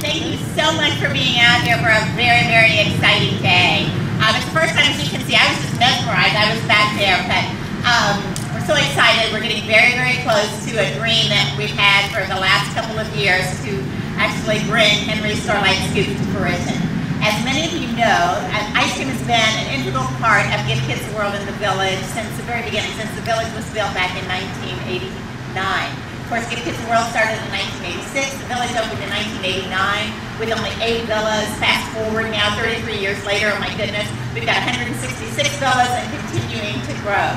Thank you so much for being out here for a very, very exciting day. Um, it's the first time, as you can see, I was just mesmerized. I was back there, but um, we're so excited. We're getting very, very close to a dream that we've had for the last couple of years to actually bring Henri Starlite Scoops to fruition. As many of you know, uh, ice cream has been an integral part of Give Kids World in the Village since the very beginning, since the village was built back in 1989. Of course, Give Kids World started in 1986. The village opened in 1989 with only eight villas. Fast forward now, 33 years later, oh my goodness, we've got 166 villas and continuing to grow.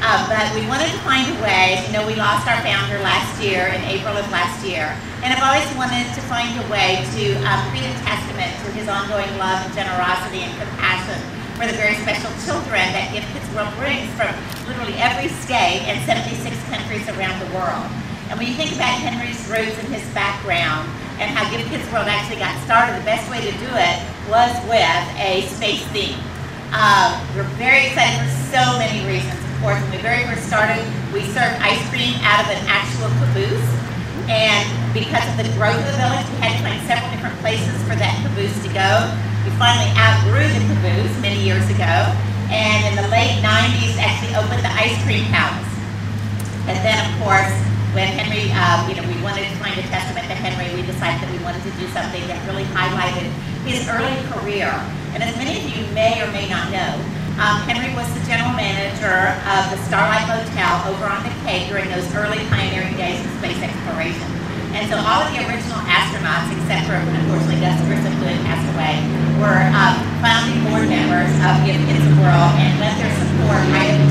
Uh, but we wanted to find a way, you know, we lost our founder last year, in April of last year, and I've always wanted to find a way to um, create a testament to his ongoing love and generosity and compassion for the very special children that Give Kids World brings from literally every state and 76 countries around the world. And when you think about Henri's roots and his background and how Give Kids World actually got started, the best way to do it was with a space theme. Uh, we're very excited for so many reasons. Of course, when we very first started, we served ice cream out of an actual caboose. And because of the growth of the village, we had to find several different places for that caboose to go. We finally outgrew the caboose many years ago. And in the late 90s, actually opened the ice cream house. And then, of course, when Henri, um, you know, we wanted to find a testament to Henri, we decided that we wanted to do something that really highlighted his early career. And as many of you may or may not know, um, Henri was the general manager of the Starlite Hotel over on the Cape during those early pioneering days of space exploration. And so all of the original astronauts, except for unfortunately Gus Grissom, who had passed away, were um, founding board members of a Whirl and lent their support right until the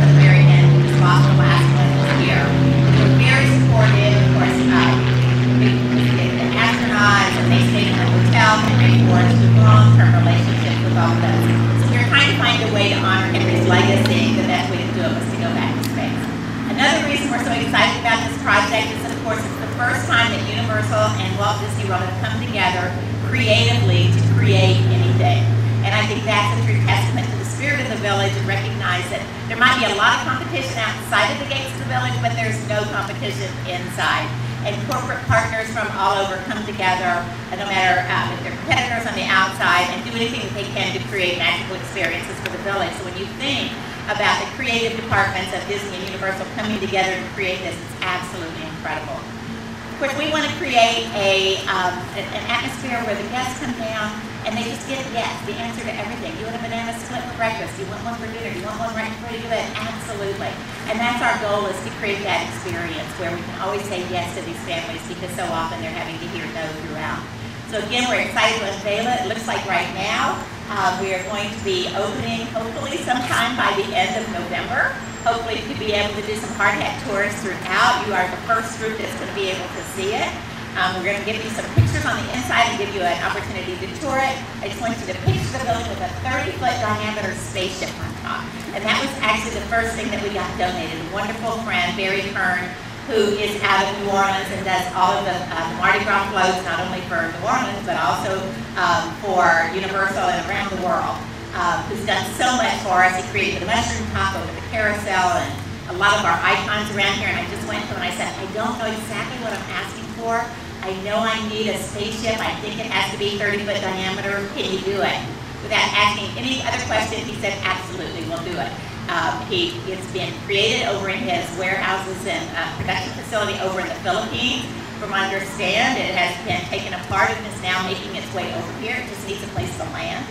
course, it's the first time that Universal and Walt Disney World have come together creatively to create anything. And I think that's a true testament to the spirit of the village and recognize that there might be a lot of competition outside of the gates of the village, but there's no competition inside. And corporate partners from all over come together, no matter um, if they're competitors on the outside, and do anything that they can to create magical experiences for the village. So when you think about the creative departments of Disney and Universal coming together to create this, it's absolutely incredible. Of course, we want to create a, um, an atmosphere where the guests come down and they just get yes, the answer to everything. You want a banana split for breakfast? You want one for dinner? You want one right before you go bed? Absolutely. And that's our goal is to create that experience where we can always say yes to these families because so often they're having to hear no throughout. So again, we're excited to unveil it. It looks like right now uh, we are going to be opening hopefully sometime by the end of November. Hopefully to be able to do some hard hat tours throughout. You are the first group that's going to be able to see it. Um, we're going to give you some pictures on the inside and give you an opportunity to tour it. I just want you to picture the building with a 30-foot diameter spaceship on top. And that was actually the first thing that we got donated. A wonderful friend, Barry Kern, who is out of New Orleans and does all of the um, Mardi Gras floats, not only for New Orleans, but also um, for Universal and around the world. Um, who's done so much for us. He created the mushroom top over the carousel and a lot of our icons around here. And I just went to him and I said, I don't know exactly what I'm asking for. I know I need a spaceship. I think it has to be 30 foot diameter. Can you do it? Without asking any other question, he said, absolutely, we'll do it. Um, he, it's been created over in his warehouses and uh, production facility over in the Philippines. From what I understand, it has been taken apart and is now making its way over here. It just needs a place to land.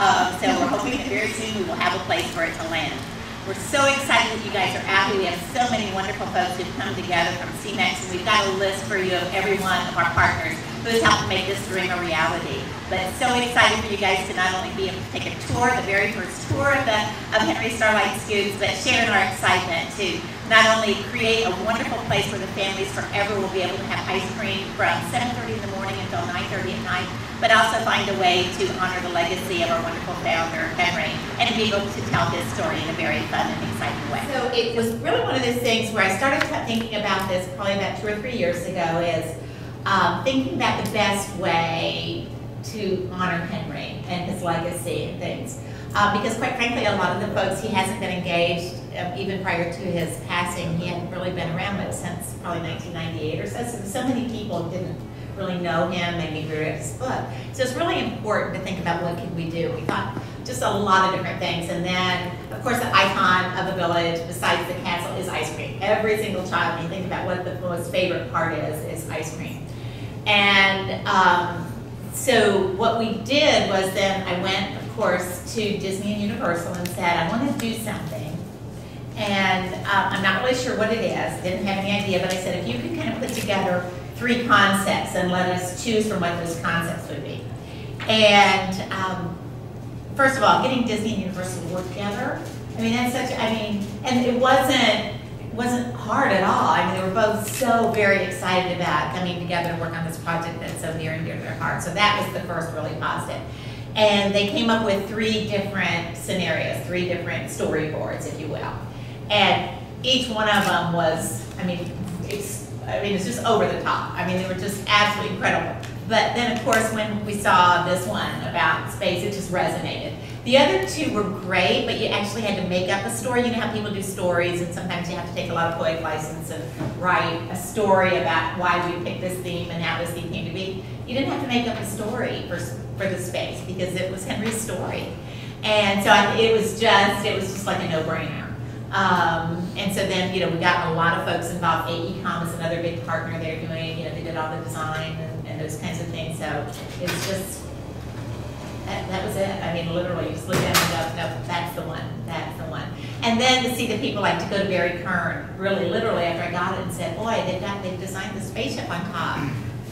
Um, so we're hoping that very soon we will have a place for it to land. We're so excited that you guys are out here. We have so many wonderful folks who've come together from CEMEX, and we've got a list for you of every one of our partners who's helped make this dream a reality. But so excited for you guys to not only be able to take a tour, the very first tour of, the, of Henri Starlite Scoops, but share in our excitement to not only create a wonderful place where the families forever will be able to have ice cream from 7.30 in the morning until 9.30 at night, but also find a way to honor the legacy of our wonderful founder, Henri, and be able to tell his story in a very fun and exciting way. So it was really one of those things where I started thinking about this probably about two or three years ago is um, thinking about the best way to honor Henri and his legacy and things. Uh, because quite frankly, a lot of the folks he hasn't been engaged even prior to his passing. He hadn't really been around much since probably 1998 or so. So, so many people didn't really know him, maybe read his book. So it's really important to think about what can we do. We thought just a lot of different things. And then, of course, the icon of the village, besides the castle, is ice cream. Every single child, when you think about what the most favorite part is, is ice cream. And um, so what we did was then I went, of course, to Disney and Universal and said, I want to do something. And uh, I'm not really sure what it is, didn't have any idea, but I said, if you could kind of put together three concepts and let us choose from what those concepts would be. And um, first of all, getting Disney and Universal to work together, I mean, that's such, I mean, and it wasn't, wasn't hard at all. I mean, they were both so very excited about coming together to work on this project that's so near and dear to their heart. So that was the first really positive. And they came up with three different scenarios, three different storyboards, if you will. And each one of them was, I mean, it's, I mean, it's just over the top. I mean, they were just absolutely incredible. But then, of course, when we saw this one about space, it just resonated. The other two were great, but you actually had to make up a story. You know how people do stories, and sometimes you have to take a lot of poetic license and write a story about why we picked this theme and how this theme came to be. You didn't have to make up a story for, for the space because it was Henri's story. And so I, it was just, it was just like a no-brainer. Um, and so then, you know, we got a lot of folks involved. AECOM is another big partner they're doing, you know, they did all the design and, and those kinds of things. So it's just, that, that was it. I mean, literally, you just look at it and go, no, that's the one, that's the one. And then to see the people like to go to Barry Kern, really, literally, after I got it and said, boy, they've got, they've designed the spaceship on top.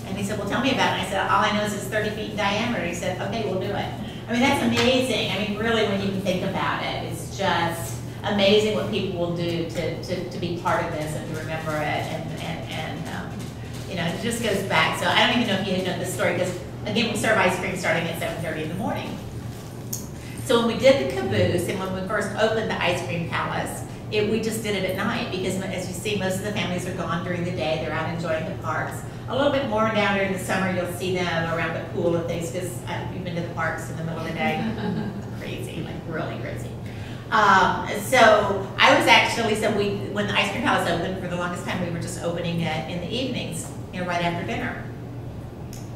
And he said, well, tell me about it. And I said, all I know is it's 30 feet in diameter. He said, okay, we'll do it. I mean, that's amazing. I mean, really, when you think about it, it's just amazing what people will do to, to, to be part of this and to remember it. And, and, and um, you know, it just goes back. So I don't even know if you know this story because Again, we serve ice cream starting at 7.30 in the morning. So when we did the caboose and when we first opened the ice cream palace, it, we just did it at night because as you see, most of the families are gone during the day. They're out enjoying the parks. A little bit more down during the summer, you'll see them around the pool and things because uh, you've been to the parks in the middle of the day. crazy, like really crazy. Um, so I was actually, so we, when the ice cream palace opened, for the longest time, we were just opening it in the evenings, you know, right after dinner.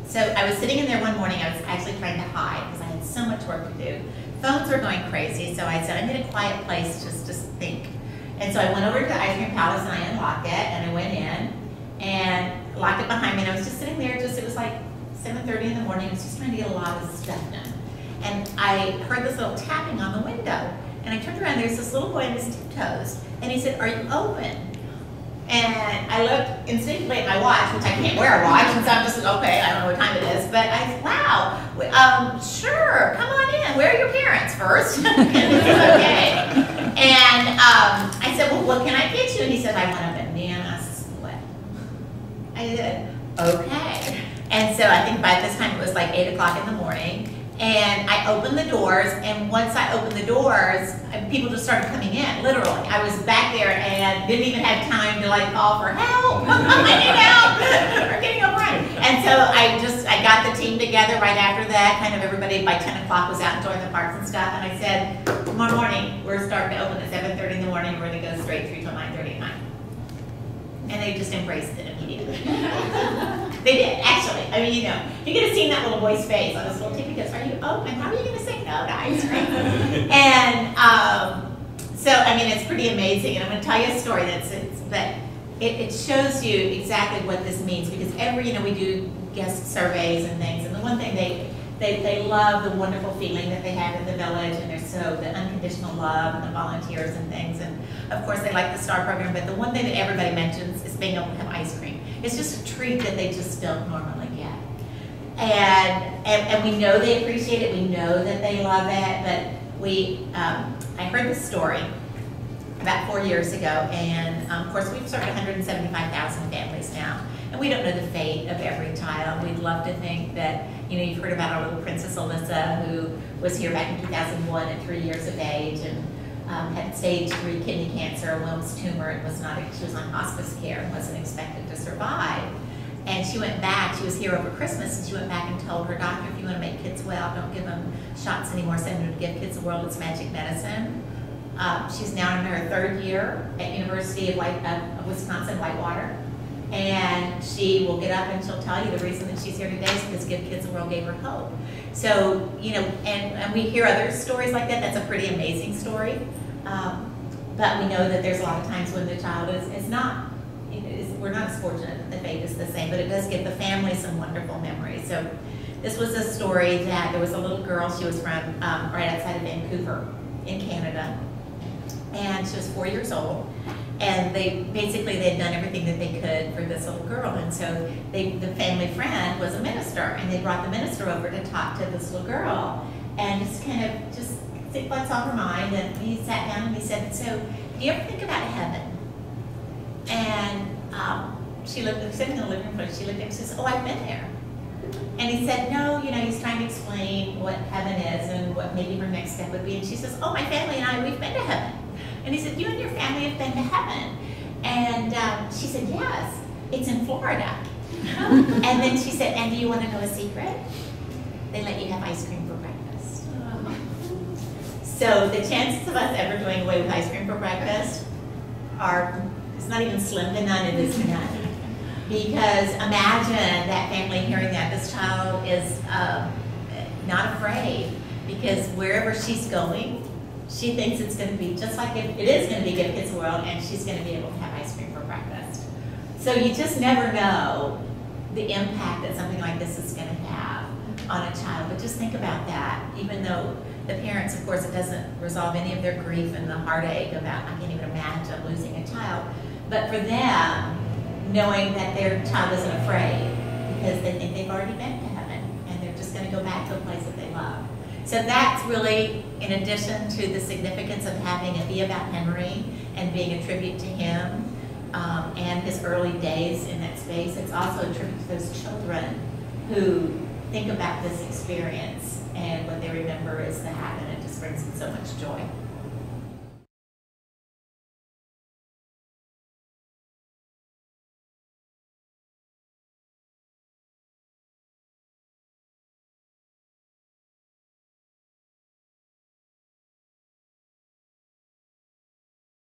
So I was sitting in there one morning, I was actually trying to hide because I had so much work to do. Phones were going crazy, so I said, I need a quiet place just to think. And so I went over to the ice cream palace and I unlocked it and I went in and locked it behind me and I was just sitting there, just it was like 7.30 in the morning, I was just trying to get a lot of stuff done. And I heard this little tapping on the window. And I turned around, there's this little boy on his tiptoes, and he said, are you open? And I looked instinctively at my watch, which I can't wear a watch, and so I'm just like, okay, I don't know what time it is. But I said, wow, um, sure, come on in. Where are your parents first? and okay. And um, I said, well, what can I get you? And he said, I want a banana split. I said, okay. And so I think by this time it was like 8 o'clock in the morning and I opened the doors, and once I opened the doors, people just started coming in, literally. I was back there and didn't even have time to like call for help. I need help. We're getting overrun. And so I just, I got the team together right after that, kind of everybody by 10 o'clock was out enjoying the parks and stuff, and I said, tomorrow morning, we're starting to open at 7.30 in the morning, we're gonna go straight through till 9.30 at night. And they just embraced it immediately. they did, actually. I mean, you know, you could have seen that little boy's face on this little thing because, are you open? How are you going to say no to ice cream? and um, so, I mean, it's pretty amazing. And I'm going to tell you a story that's, that it, it shows you exactly what this means because every, you know, we do guest surveys and things. And the one thing they, they, they love the wonderful feeling that they have in the village and they're so the unconditional love and the volunteers and things and of course they like the star program but the one thing that everybody mentions is being able to have ice cream it's just a treat that they just don't normally get. And and, and we know they appreciate it we know that they love it but we um, I heard this story about four years ago and um, of course we've served 175,000 families now and we don't know the fate of every child. We'd love to think that you know, you've heard about our little Princess Alyssa, who was here back in 2001 at three years of age and um, had stage three kidney cancer, a Wilms tumor, and was not, she was on hospice care and wasn't expected to survive. And she went back, she was here over Christmas, and she went back and told her doctor, if you want to make kids well, don't give them shots anymore, send them to Give Kids the World, it's magic medicine. Um, she's now in her third year at University of, White, of Wisconsin Whitewater And she will get up and she'll tell you the reason that she's here today is because Give Kids the World gave her hope. So, you know, and, and we hear other stories like that. That's a pretty amazing story. Um, but we know that there's a lot of times when the child is, is not, is, we're not as fortunate that the fate is the same, but it does give the family some wonderful memories. So this was a story that there was a little girl, she was from um, right outside of Vancouver in Canada, and she was four years old. And they basically they had done everything and so they the family friend was a minister, and they brought the minister over to talk to this little girl, and just kind of just see what's on her mind. And he sat down and he said, "So, do you ever think about heaven?" And um, she looked, sitting in the living room, she looked at him and says, "Oh, I've been there." And he said, no, you know, he's trying to explain what heaven is and what maybe her next step would be. And she says, oh, my family and I, we've been to heaven. And he said, you and your family have been to heaven. And um, she said, yes, it's in Florida. and then she said, and do you want to know a secret? They let you have ice cream for breakfast. So the chances of us ever doing away with ice cream for breakfast are, it's not even slim to none, it is none. Because imagine that family hearing that this child is uh, not afraid because wherever she's going, she thinks it's going to be just like it, it is going to be Give Kids World and she's going to be able to have ice cream for breakfast. So you just never know the impact that something like this is going to have on a child. But just think about that, even though the parents, of course, it doesn't resolve any of their grief and the heartache about, I can't even imagine losing a child. But for them, knowing that their child isn't afraid because they think they've already been to heaven and they're just going to go back to a place that they love. So that's really, in addition to the significance of having it be about Henri and being a tribute to him um, and his early days in that space, it's also a tribute to those children who think about this experience and what they remember is that, and it just brings them so much joy.